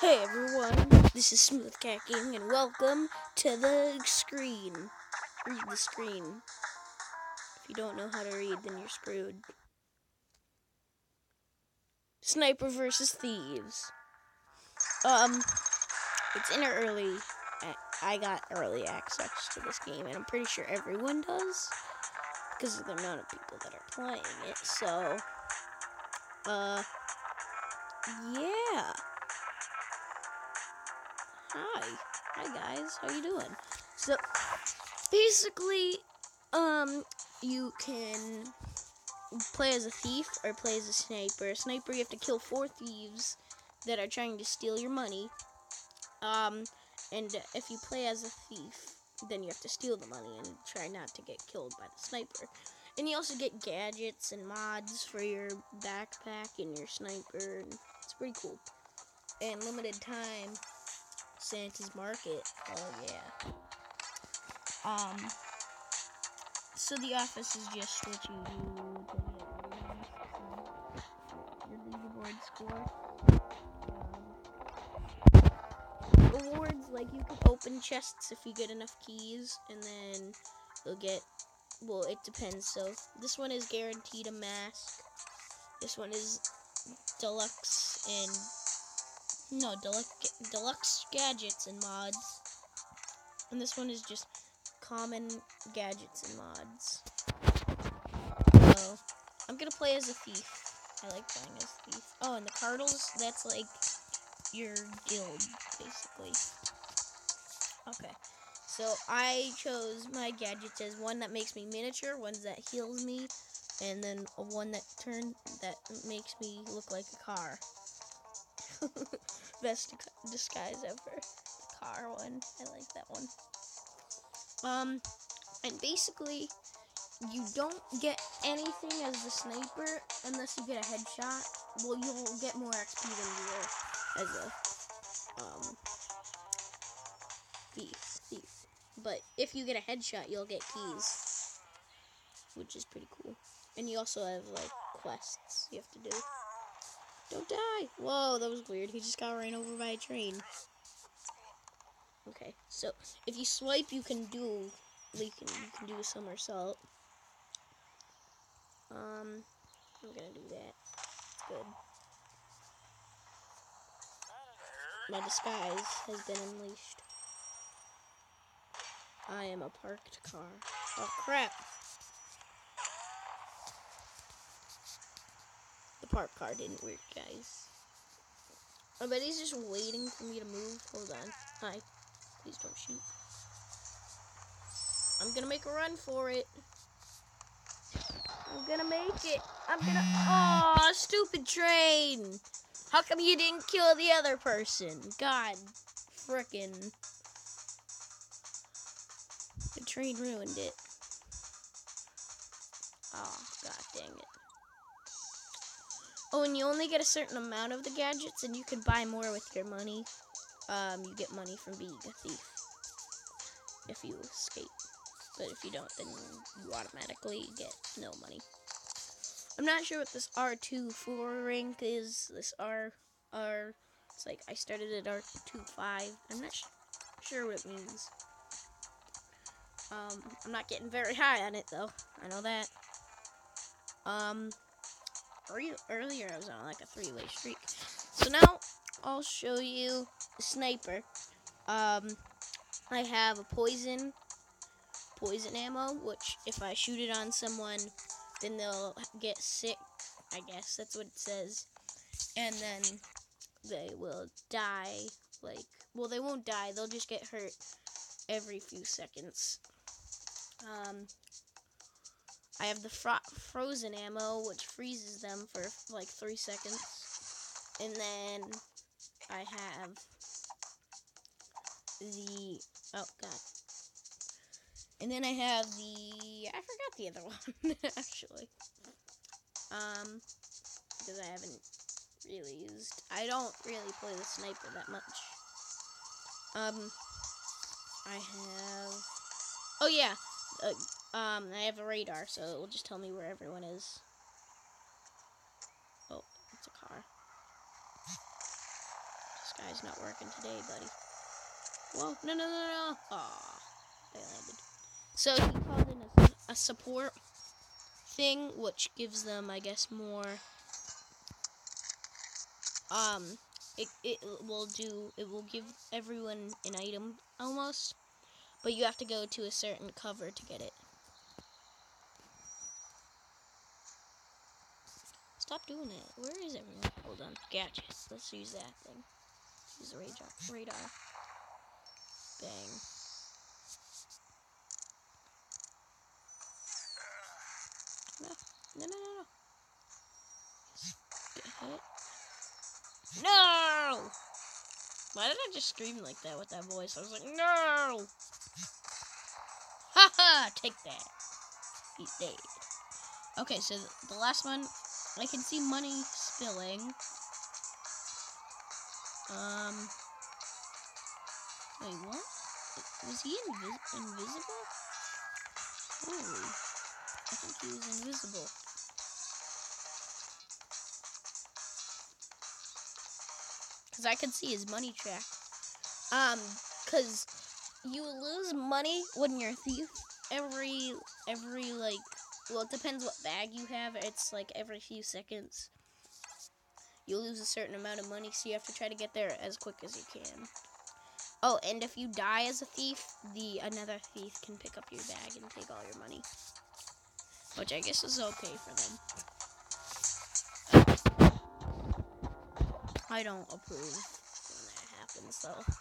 Hey everyone, this is Smooth Cat and welcome to the screen. Read the screen. If you don't know how to read, then you're screwed. Sniper versus Thieves. Um, it's in early. I got early access to this game, and I'm pretty sure everyone does because of the amount of people that are playing it. So, uh, yeah. Hi. Hi guys. How you doing? So basically um you can play as a thief or play as a sniper. Sniper you have to kill four thieves that are trying to steal your money. Um and if you play as a thief, then you have to steal the money and try not to get killed by the sniper. And you also get gadgets and mods for your backpack and your sniper. And it's pretty cool. And limited time Santa's Market. Oh yeah. Um. So the office is just what you do to get your leaderboard score. Um, awards like you can open chests if you get enough keys, and then you'll get. Well, it depends. So this one is guaranteed a mask. This one is deluxe and no, deluxe, deluxe gadgets and mods. And this one is just common gadgets and mods. So, I'm gonna play as a thief. I like playing as a thief. Oh, and the cardinals, that's like your guild, basically. Okay. So, I chose my gadgets as one that makes me miniature, one that heals me, and then one that turn that makes me look like a car. Best disguise ever. Car one. I like that one. Um, and basically, you don't get anything as the sniper unless you get a headshot. Well, you'll get more XP than you will as a um thief. Thief. But if you get a headshot, you'll get keys, which is pretty cool. And you also have like quests you have to do. Don't die! Whoa, that was weird. He just got ran over by a train. Okay, so if you swipe, you can do, you can, you can do a somersault. Um, I'm gonna do that. Good. My disguise has been unleashed. I am a parked car. Oh crap! Park car didn't work, guys. I bet he's just waiting for me to move. Hold on. Hi. Please don't shoot. I'm gonna make a run for it. I'm gonna make it. I'm gonna. Oh, stupid train! How come you didn't kill the other person? God, frickin'. The train ruined it. Oh, god dang it. Oh, and you only get a certain amount of the gadgets, and you can buy more with your money. Um, you get money from being a thief if you escape. But if you don't, then you automatically get no money. I'm not sure what this R2 4 rank is. This R R it's like I started at R2 5. I'm not sure what it means. Um, I'm not getting very high on it though. I know that. Um, earlier I was on like a three-way streak. So now I'll show you the sniper. Um, I have a poison, poison ammo, which if I shoot it on someone, then they'll get sick. I guess that's what it says. And then they will die. Like, well, they won't die. They'll just get hurt every few seconds. Um, I have the fro frozen ammo, which freezes them for like three seconds. And then I have the oh god. And then I have the I forgot the other one actually. Um because I haven't really used I don't really play the sniper that much. Um I have Oh yeah, uh, um, I have a radar, so it will just tell me where everyone is. Oh, it's a car. This guy's not working today, buddy. Whoa, no, no, no, no. Aw, I landed. So he called in a, a support thing, which gives them, I guess, more. Um, it, it will do, it will give everyone an item almost, but you have to go to a certain cover to get it. Stop doing it. Where is everyone? Hold on. Gotcha. Let's use that thing. Use the radar. Radar. Bang. No. No, no, no, no. Get hit. No! Why did I just scream like that with that voice? I was like, no! Ha ha! Take that. He's dead. Okay, so the last one, I can see money spilling. Um. Wait, what? Was he invis invisible? Holy. I think he was invisible. Because I can see his money track. Um, because you lose money when you're a thief. Every, every, like, well, it depends what bag you have. It's like every few seconds you lose a certain amount of money, so you have to try to get there as quick as you can. Oh, and if you die as a thief, the another thief can pick up your bag and take all your money. Which I guess is okay for them. I don't approve when that happens though.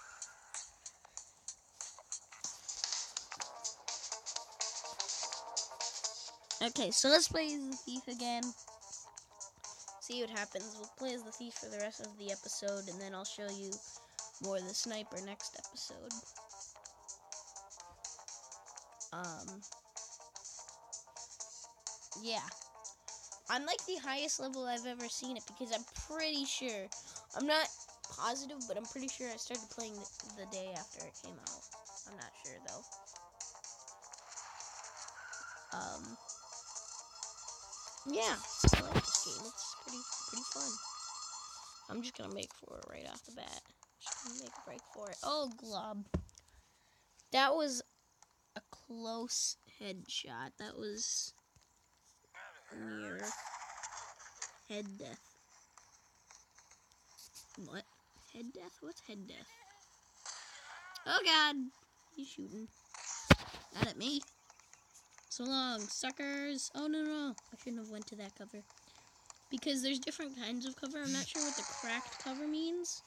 Okay, so let's play as the thief again. See what happens. We'll play as the thief for the rest of the episode, and then I'll show you more of the sniper next episode. Um, yeah. I'm like the highest level I've ever seen it because I'm pretty sure, I'm not positive, but I'm pretty sure I started playing the, the day after it came out. I'm not sure though. Um, yeah, I like this game. It's pretty pretty fun. I'm just gonna make for it right off the bat. Just gonna make a break for it. Oh, glob. That was a close headshot. That was near head death. What? Head death? What's head death? Oh god! He's shooting. Not at me. So long, suckers. Oh, no, no. I shouldn't have went to that cover. Because there's different kinds of cover. I'm not sure what the cracked cover means.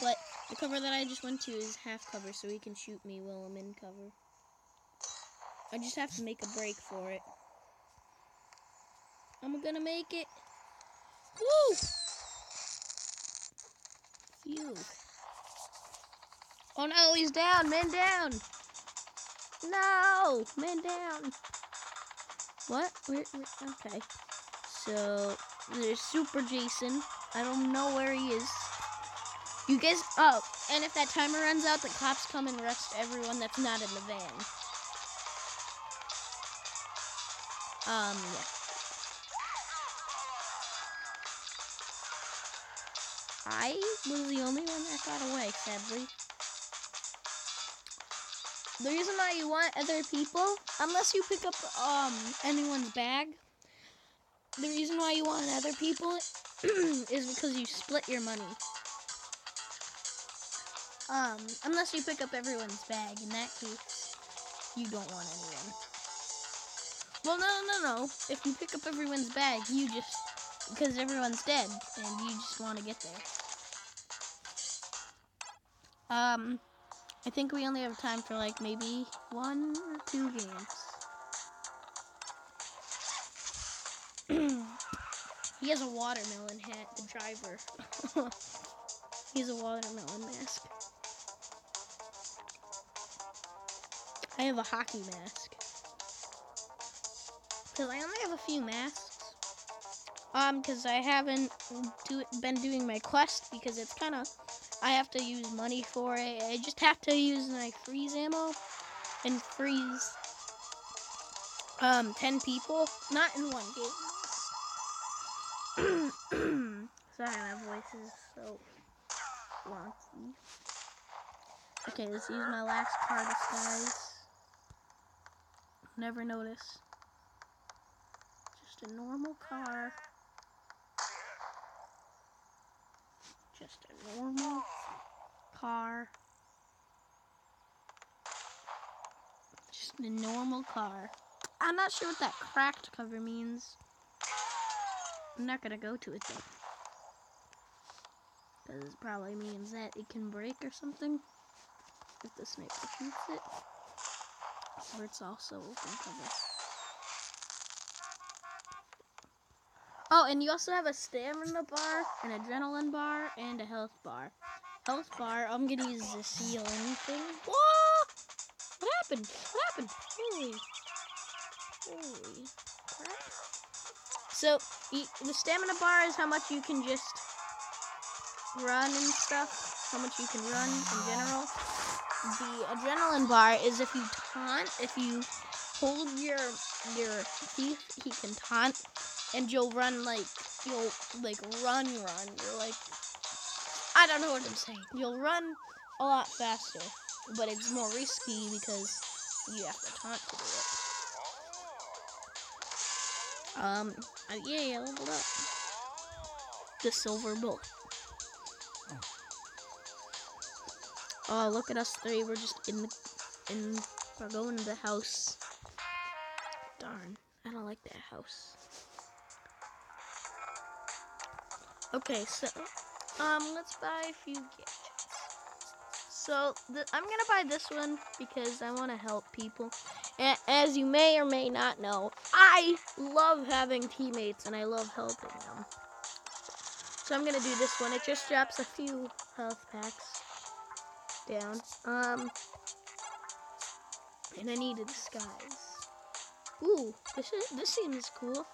But the cover that I just went to is half cover, so he can shoot me while I'm in cover. I just have to make a break for it. I'm gonna make it. Woo! Phew. Oh no, he's down, man down! No! Man down! What? Where, where, okay. So, there's Super Jason. I don't know where he is. You guys, oh, and if that timer runs out, the cops come and arrest everyone that's not in the van. Um, yeah. I was the only one that got away, sadly. The reason why you want other people, unless you pick up um anyone's bag, the reason why you want other people is because you split your money. Um, unless you pick up everyone's bag, in that case, you don't want anyone. Well, no, no, no. If you pick up everyone's bag, you just because everyone's dead and you just want to get there. Um, I think we only have time for like maybe one or two games. he has a watermelon hat, the driver. he has a watermelon mask. I have a hockey mask. Because I only have a few masks. Um, because I haven't do, been doing my quest because it's kind of, I have to use money for it. I just have to use my freeze ammo and freeze um 10 people, not in one game. Sorry, my voice is so wonky. Okay, let's use my last car disguise. Never notice. Just a normal car. Just a normal car. Just a normal car. I'm not sure what that cracked cover means. I'm not gonna go to it though. Because it probably means that it can break or something. If the sniper shoots it. Or it's also open cover. Oh, and you also have a stamina bar, an adrenaline bar, and a health bar. Health bar, I'm gonna use the seal anything. Whoa! What happened? What happened? Holy. Holy crap. So, the stamina bar is how much you can just run and stuff. How much you can run in general. The adrenaline bar is if you taunt, if you hold your your thief, he can taunt, and you'll run like you'll like run run. You're like I don't know what I'm saying. You'll run a lot faster, but it's more risky because you have to taunt to do it. Um, uh, yeah, I leveled up. The silver bullet. Oh, look at us three. We're just in the, in, we're going to the house. Darn, I don't like that house. Okay, so, um, let's buy a few gadgets. So, I'm gonna buy this one because I want to help people. As you may or may not know, I love having teammates and I love helping them. So I'm gonna do this one. It just drops a few health packs down. Um, and I need a disguise. Ooh, this is this seems cool.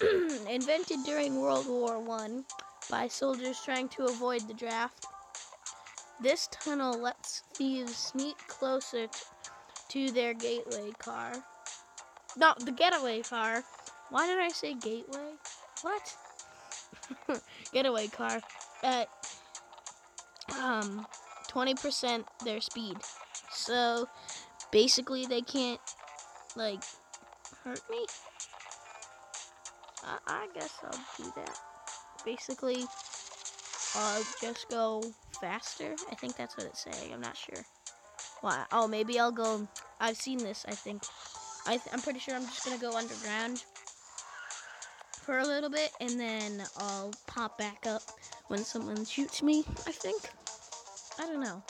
Invented during World War One by soldiers trying to avoid the draft. This tunnel lets thieves sneak closer to their gateway car. Not the getaway car. Why did I say gateway? What? getaway car at um 20% their speed. So basically they can't like hurt me. I, I guess I'll do that. Basically, I'll just go faster. I think that's what it's saying. I'm not sure. Why? Oh, maybe I'll go. I've seen this. I think. I th I'm pretty sure I'm just gonna go underground for a little bit, and then I'll pop back up when someone shoots me. I think. I don't know.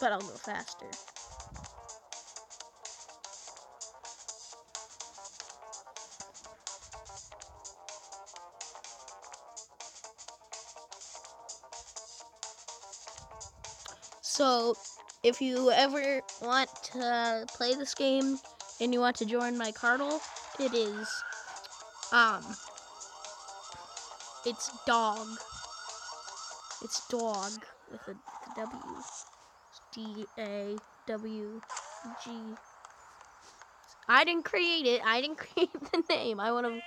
But I'll go faster. So, if you ever want to play this game and you want to join my cartel, it is, um, it's dog. It's dog with a W. D A W G. I didn't create it. I didn't create the name. I would have,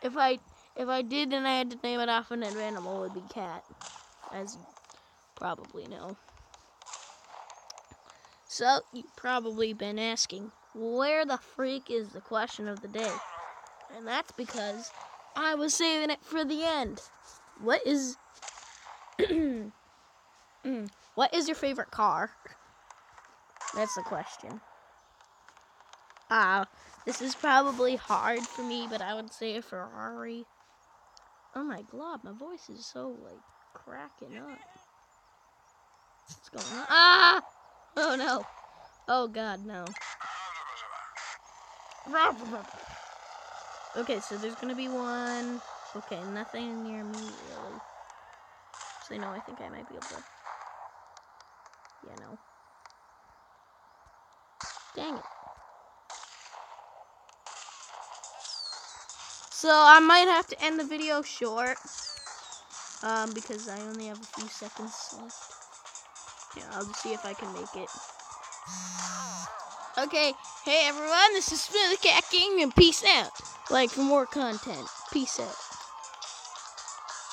if I if I did and I had to name it off an animal, it would be cat, as you probably know. So you've probably been asking, where the freak is the question of the day? And that's because I was saving it for the end. What is what is your favorite car? That's the question. Ah, uh, this is probably hard for me, but I would say a Ferrari. Oh my god, my voice is so like cracking up. What's going on? Ah! Oh no. Oh god, no. Okay, so there's gonna be one. Okay, nothing near me really. So no, I think I might be able to. Yeah, no. Dang it. So I might have to end the video short. Um, because I only have a few seconds left. Yeah, I'll see if I can make it. Okay, hey everyone, this is Smooth Cat King, and peace out. Like for more content. Peace out.